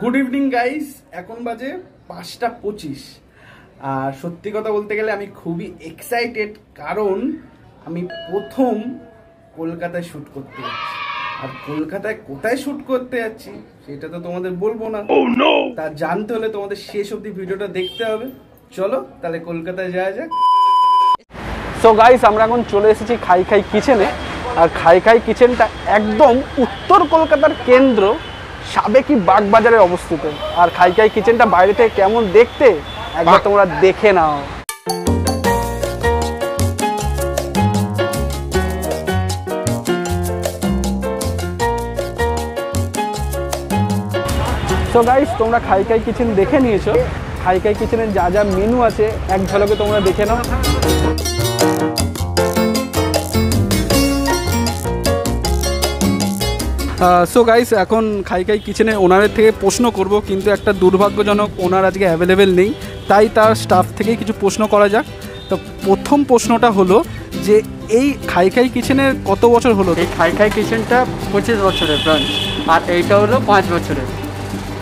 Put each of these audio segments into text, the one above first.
Good evening guys এখন বাজে পাঁচটা পঁচিশ। আর সত্যি কথা বলতে গেলে আমি খুবই এক্সাইটেড কারণ আমি প্রথম কলকাতায় শ্যুট করতে যাচ্ছি। আর কলকাতায় কোথায় শ্যুট করতে যাচ্ছি সেটা তো তোমাদের বলব না। তা জানতে হলে তোমাদের শেষ অবধি ভিডিওটা দেখতে হবে। চলো তাহলে কলকাতায় যাওয়া যাক। সো গাইস আমরা এখন চলে এসেছি খাই খাই কিচেনে আর খাই খাই কিচেনটা একদম উত্তর কলকাতার কেন্দ্র। সাবেকি বাগবাজারে অবস্থিত। আর খাই খাই কিচেনটা বাইরে থেকে কেমন দেখতে? একবার তোমরা দেখে নাও। সো গাইস তোমরা খাই খাই কিচেন দেখে নিয়েছো। খাই খাই কিচেনের যা যা মেনু আছে এক ঝলকে তোমরা দেখে নাও। সো গাইস এখন খাই খাই কিচেনে ওনারের থেকে প্রশ্ন করব কিন্তু একটা দুর্ভাগ্যজনক ওনার আজকে অ্যাভেলেবেল নেই। তাই তার স্টাফ থেকেই কিছু প্রশ্ন করা যাক। তো প্রথম প্রশ্নটা হলো যে এই খাই খাই কিচেনের কত বছর হলো? এই খাই খাই কিচেনটা পঁচিশ বছরের ব্রাঞ্চ আর এইটা হলো পাঁচ বছরের।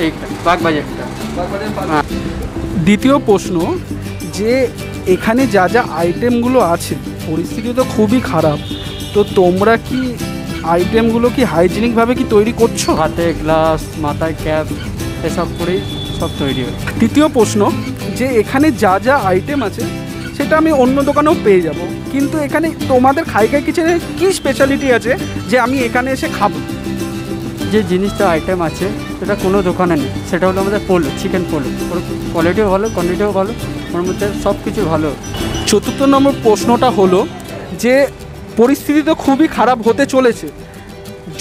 এইটা বাগবাজারটা। দ্বিতীয় প্রশ্ন যে এখানে যা যা আইটেমগুলো আছে পরিস্থিতি তো খুবই খারাপ। তো তোমরা কি আইটেমগুলো কি হাইজিনিকভাবে কি তৈরি করছ? হাতে গ্লাস মাথায় ক্যাপ এসব করেই সব তৈরি হয় তৃতীয় প্রশ্ন যে এখানে যা যা আইটেম আছে সেটা আমি অন্য দোকানেও পেয়ে যাব। কিন্তু এখানে তোমাদের খাই খাই কিচেনে কি স্পেশালিটি আছে যে আমি এখানে এসে খাব? যে জিনিসটা আইটেম আছে সেটা কোনো দোকানে নেই। সেটা হলো আমাদের পোলো চিকেন পোলো। ওর কোয়ালিটিও ভালো কোয়ান্টিটিও ভালো ওর মধ্যে সব কিছু ভালো। চতুর্থ নম্বর প্রশ্নটা হলো যে পরিস্থিতি তো খুবই খারাপ হতে চলেছে।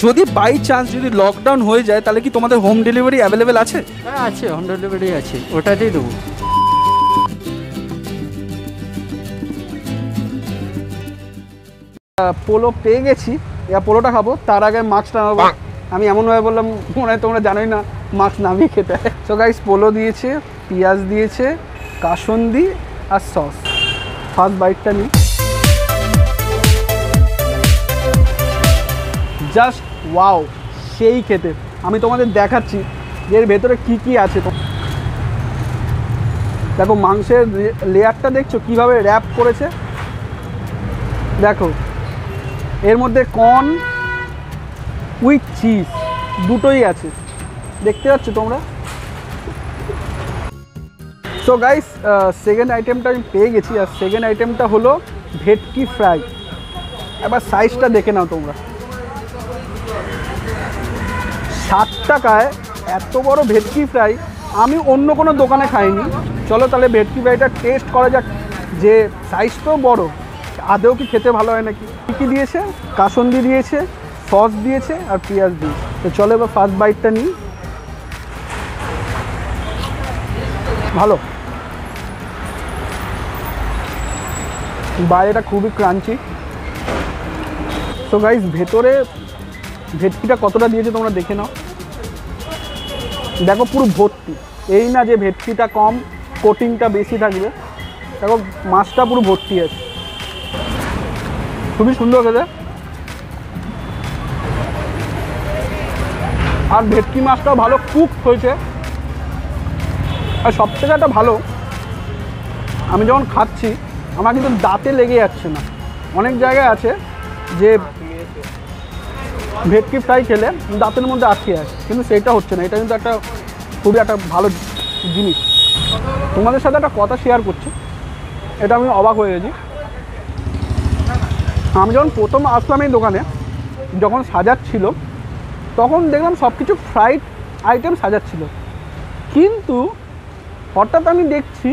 যদি বাই চান্স যদি লকডাউন হয়ে যায় তাহলে কি তোমাদের হোম ডেলিভারি অ্যাভেলেবেল আছে? হ্যাঁ আছে হোম ডেলিভারি আছে। ওটাতেই দেবো। পোলো পেয়ে গেছি। এবার পোলোটা খাব। তার আগে মাস্কটা নামাবো। আমি এমনভাবে বললাম মনে হয় তোমরা জানোই না মাছ নামিয়ে খেতে সো গাইস পোলো দিয়েছে পেঁয়াজ দিয়েছে কাসন্দি আর সস। ফার্স্ট বাইটটা নিই। জাস্ট ওয়াও সেই খেতে। আমি তোমাদের দেখাচ্ছি এর ভেতরে কি কি আছে। দেখো মাংসের লেয়ারটা দেখছ কীভাবে র্যাপ করেছে? দেখো, এর মধ্যে কর্ন উইথ চিজ দুটোই আছে। দেখতে পাচ্ছ তোমরা? সো গাইস সেকেন্ড আইটেমটা আমি পেয়ে গেছি। আর সেকেন্ড আইটেমটা হলো ভেটকি ফ্রাই এবার সাইজটা দেখে নাও তোমরা। টাকায় এত বড় ভেটকি ফ্রাই, আমি অন্য কোনো দোকানে খাইনি। চলো তাহলে ভেটকি ফ্রাইটা টেস্ট করা যাক। যে সাইজ তো বড়, আদেও কি খেতে ভালো হয় নাকি? কী দিয়েছে? কাসন্দি দিয়েছে সস দিয়েছে আর পেঁয়াজ দিয়েছে। তো চলো এবার ফার্স্ট বাইটটা নিই। ভালো। বাইরেটা খুবই ক্রাঞ্চি তো গাইস ভেতরে ভেটকিটা কতটা দিয়েছে তোমরা দেখে নাও। দেখো পুরো ভর্তি। এই না যে ভেটকিটা কম কোটিংটা বেশি থাকবে। দেখো মাছটা পুরো ভর্তি আছে। খুবই সুন্দর খেতে। আর ভেটকি মাছটাও ভালো কুক হয়েছে। আর সবথেকে একটা ভালো, আমি যখন খাচ্ছি, আমার কিন্তু দাঁতে লেগে যাচ্ছে না। অনেক জায়গায় আছে যে ভেটকি ফ্রাই খেলে দাঁতের মধ্যে আটকে আসে কিন্তু সেটা হচ্ছে না। এটা কিন্তু একটা খুবই একটা ভালো জিনিস। তোমাদের সাথে একটা কথা শেয়ার করছি। এটা আমি অবাক হয়ে গেছি। আমি যখন প্রথম আসলাম এই দোকানে, যখন সাজাচ্ছিল, তখন দেখলাম সব কিছু ফ্রাইড আইটেম সাজাচ্ছিল। কিন্তু হঠাৎ আমি দেখছি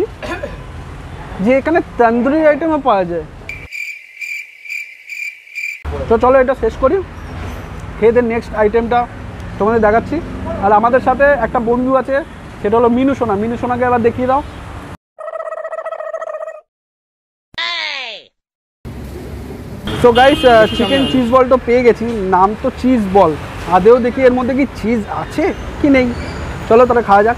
যে এখানে তন্দুরি আইটেমও পাওয়া যায়। তো চলো এটা শেষ করি। খেয়ে নেক্সট আইটেমটা তোমাদের দেখাচ্ছি। আর আমাদের সাথে একটা বন্ধু আছে, সেটা হলো মিনু সোনা। মিনু সোনাকে এবার দেখিয়ে দাও। তো গাইস চিকেন চিজ বল তো পেয়ে গেছি। নাম তো চিজ বল আদেও দেখি এর মধ্যে কি চিজ আছে কি নেই। চলো তাহলে খাওয়া যাক।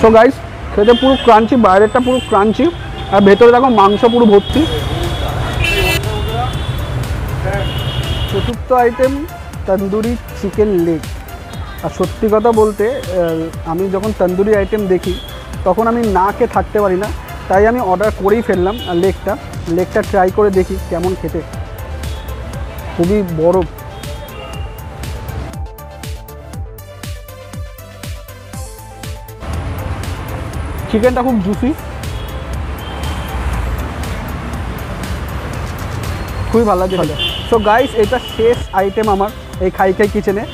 সো গাইস খেতে পুরো ক্রাঞ্চি বাইরেরটা পুরো ক্রাঞ্চি আর ভেতরে দেখো মাংস পুরো ভর্তি। চতুর্থ আইটেম তন্দুরি চিকেন লেগ আর সত্যি কথা বলতে আমি যখন তন্দুরি আইটেম দেখি তখন আমি না খেয়ে থাকতে পারি না তাই আমি অর্ডার করেই ফেললাম লেগটা লেগটা ট্রাই করে দেখি কেমন খেতে। খুবই বড়। চিকেনটা খুব জুসি খুবই ভালো লাগছে। সো গাইস এটা শেষ আইটেম আমার। এই খাই খাই কিচেনে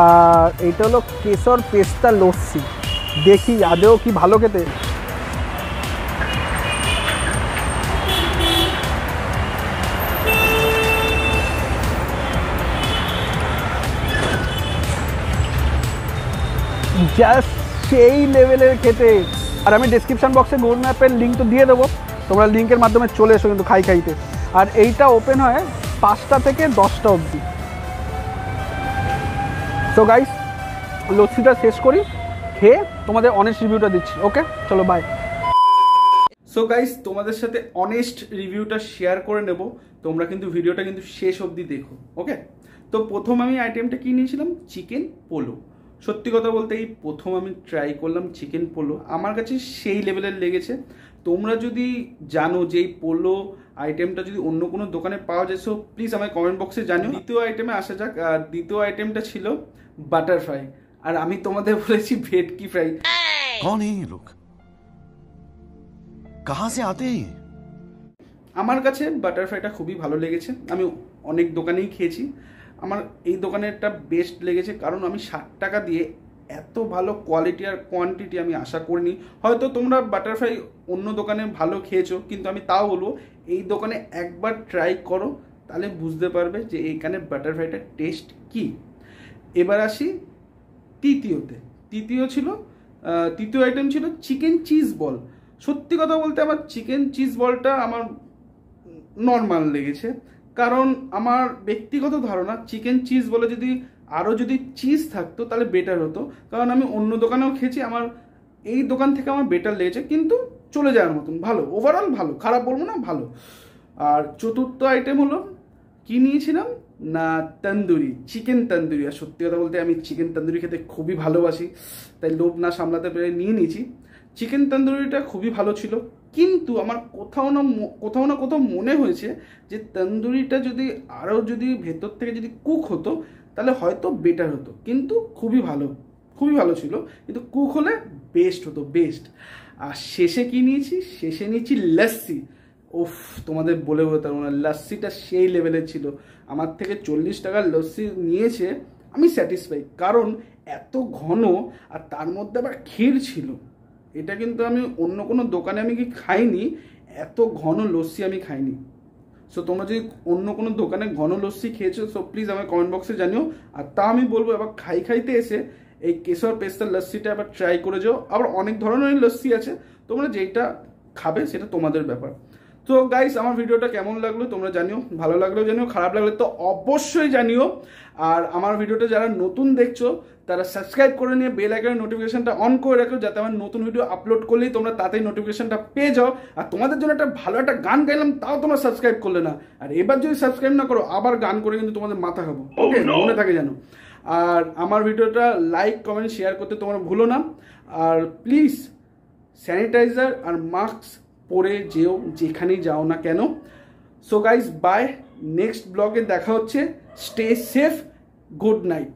আর এটা হলো কেশর পেস্তা লস্যি। দেখি আদেও কি ভালো খেতে। জাস্ট সেই লেভেলের খেতে। আর আমি ডিসক্রিপশন বক্সে গুগল ম্যাপের লিঙ্ক তো দিয়ে দেবো। তোমরা লিঙ্কের মাধ্যমে চলে এসো কিন্তু খাই খাইতে। আর এইটা ওপেন হয় পাঁচটা থেকে দশটা অবধি। তো গাইস লস্যিটা শেষ করি, খেয়ে তোমাদের অনেস্ট রিভিউটা দিচ্ছি ওকে চলো বাই সো গাইস তোমাদের সাথে অনেস্ট রিভিউটা শেয়ার করে নেব। তোমরা কিন্তু ভিডিওটা কিন্তু শেষ অবধি দেখো ওকে তো প্রথম আমি আইটেমটা কি নিয়েছিলাম? চিকেন পোলো। সত্যি কথা বলতে, এই প্রথম আমি ট্রাই করলাম চিকেন পোলো। আমার কাছে সেই লেভেলের লেগেছে। তোমরা যদি জানো যে এই পোলো আইটেমটা যদি অন্য কোনো দোকানে পাওয়া যায় সো প্লিজ আমায় কমেন্ট বক্সে জানিও। দ্বিতীয় আইটেমে আসা যাক দ্বিতীয় আইটেমটা ছিল বাটার ফ্রাই আর আমি তোমাদের বলেছি ভেটকি ফ্রাই কোন এই লোক কাহা সে আতে আমার কাছে বাটার ফ্রাইটা খুবই ভালো লেগেছে। আমি অনেক দোকানেই খেয়েছি। আমার এই দোকানেরটা বেস্ট লেগেছে কারণ আমি ষাট টাকা দিয়ে এত ভালো কোয়ালিটি আর কোয়ান্টিটি আমি আশা করিনি। হয়তো তোমরা বাটারফ্লাই অন্য দোকানে ভালো খেয়েছো কিন্তু আমি তাও বলব এই দোকানে একবার ট্রাই করো, তাহলে বুঝতে পারবে যে এইখানে বাটারফ্লাইটার টেস্ট কি। এবার আসি তৃতীয়তে। তৃতীয় ছিল তৃতীয় আইটেম ছিল চিকেন চিজ বল সত্যি কথা বলতে আমার চিকেন চিজ বলটা আমার নর্মাল লেগেছে। কারণ আমার ব্যক্তিগত ধারণা চিকেন চিজ বলে যদি আরও যদি চিজ থাকতো, তাহলে বেটার হতো। কারণ আমি অন্য দোকানেও খেয়েছি, আমার এই দোকান থেকে আমার বেটার লেগেছে, কিন্তু চলে যাওয়ার মতন। ভালো ওভারঅল ভালো, খারাপ বলব না, ভালো। আর চতুর্থ আইটেম হলো, কি নিয়েছিলাম? না, তন্দুরি চিকেন তন্দুরি। আর সত্যি কথা বলতে আমি চিকেন তন্দুরি খেতে খুবই ভালোবাসি, তাই লোভ না সামলাতে পেরে নিয়ে নিয়েছি। চিকেন তন্দুরিটা খুবই ভালো ছিল, কিন্তু আমার কোথাও না কোথাও না কোথাও মনে হয়েছে যে তন্দুরিটা যদি আরও যদি ভেতর থেকে যদি কুক হতো, তাহলে হয়তো বেটার হতো, কিন্তু খুবই ভালো। খুবই ভালো ছিল, কিন্তু কুক হলে বেস্ট হতো বেস্ট আর শেষে কি নিয়েছি? শেষে নিয়েছি লস্যি উফ, তোমাদের বলে বলতে পারব না লস্যিটা সেই লেভেলের ছিল। আমার থেকে চল্লিশ টাকার লস্যি নিয়েছে, আমি স্যাটিসফাই কারণ এত ঘন আর তার মধ্যে আবার ক্ষীর ছিল। এটা কিন্তু আমি অন্য কোনো দোকানে আমি কি খাইনি? এত ঘন লস্যি আমি খাইনি। সো তোমরা যদি অন্য কোনো দোকানে ঘন লস্যি খেয়েছো সো প্লিজ আমার কমেন্ট বক্সে জানিও। আর তা আমি বলব, এবার খাই খাইতে এসে এই কেশর পেস্তার লস্যিটা আবার ট্রাই করে যাও। আবার অনেক ধরনের লস্যি আছে। তোমরা যেইটা খাবে সেটা তোমাদের ব্যাপার। তো গাইস আমার ভিডিওটা কেমন লাগল তোমরা জানিও। ভালো লাগলেও জানিও খারাপ লাগলে তো অবশ্যই জানিও। আর আমার ভিডিওটা যারা নতুন দেখছ তারা সাবস্ক্রাইব করে নিয়ে বেল আইকনের নোটিফিকেশনটা অন করে রাখো যাতে আমার নতুন ভিডিও আপলোড করলেই তোমরা তাতেই নোটিফিকেশনটা পেয়ে যাও। আর তোমাদের জন্য একটা ভালো একটা গান গাইলাম তাও তোমরা সাবস্ক্রাইব করলে না। আর এবার যদি সাবস্ক্রাইব না করো আবার গান করে কিন্তু তোমাদের মাথা খাব। ওকে মনে থাকে জানো আর আমার ভিডিওটা লাইক কমেন্ট শেয়ার করতে তোমরা ভুলো না। আর প্লিজ স্যানিটাইজার আর মাস্ক পরে যেও যেখানেই যাও না কেন। সো গাইজ বাই নেক্সট ব্লগে দেখা হচ্ছে। Stay safe good night